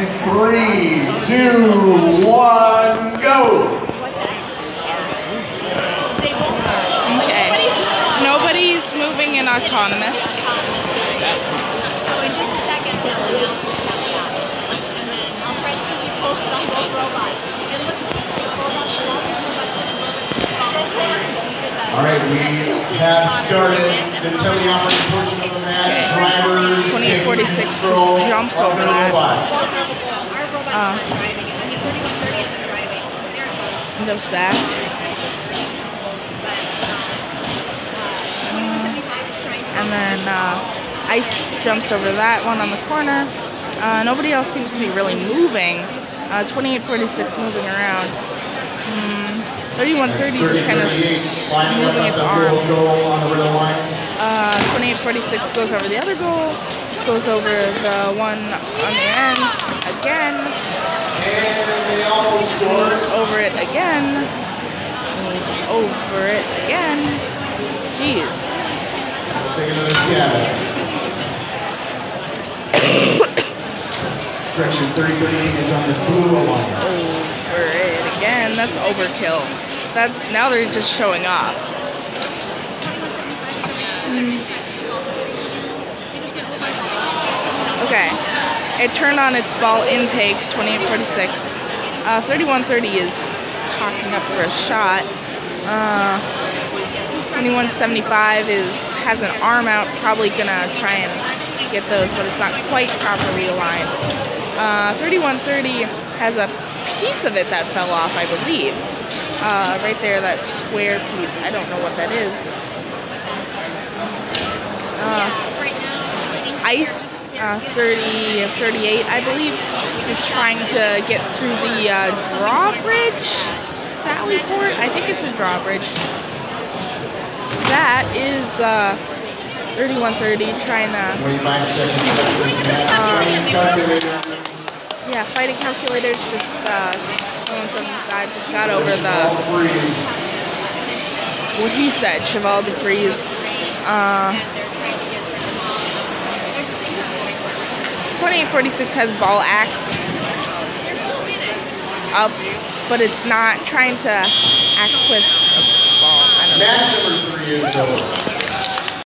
And three, two, one, go! Okay. Nobody's moving in autonomous. All right, we have started the teleoperated portion of the match. Drivers taking 2846 control just jumps over that. And goes back. And then uh, Ice jumps over that one on the corner. Uh, nobody else seems to be really moving. Uh, 2846 moving around. Mm, 3130 just kind of moving its arm. goal goal on the. Uh, 2846 goes over the other goal, goes over the one on the end again, And they almost scored. moves over it again, moves over it again. Jeez. We'll take another stab. Correction, 3038 is on the blue alliance. Over it again. That's overkill. That's now they're just showing off. Hmm. Okay. It turned on its ball intake, 2846. Uh, 3130 is cocking up for a shot. Uh, 2175 is has an arm out, probably gonna try and get those, but it's not quite properly aligned. Uh, 3130 has a piece of it that fell off, I believe. Uh, right there, that square piece. I don't know what that is. Uh, ice, uh, 30, 38, I believe, is trying to get through the uh, drawbridge, Sallyport. I think it's a drawbridge. That is uh, 3130 trying to 25 seconds left in this match. Um, Yeah, fighting calculators just uh 175 just got over the what he said, Cheval de Frise. Uh 2846 has ball act up, but it's not trying to act twist a ball. Match number three is over.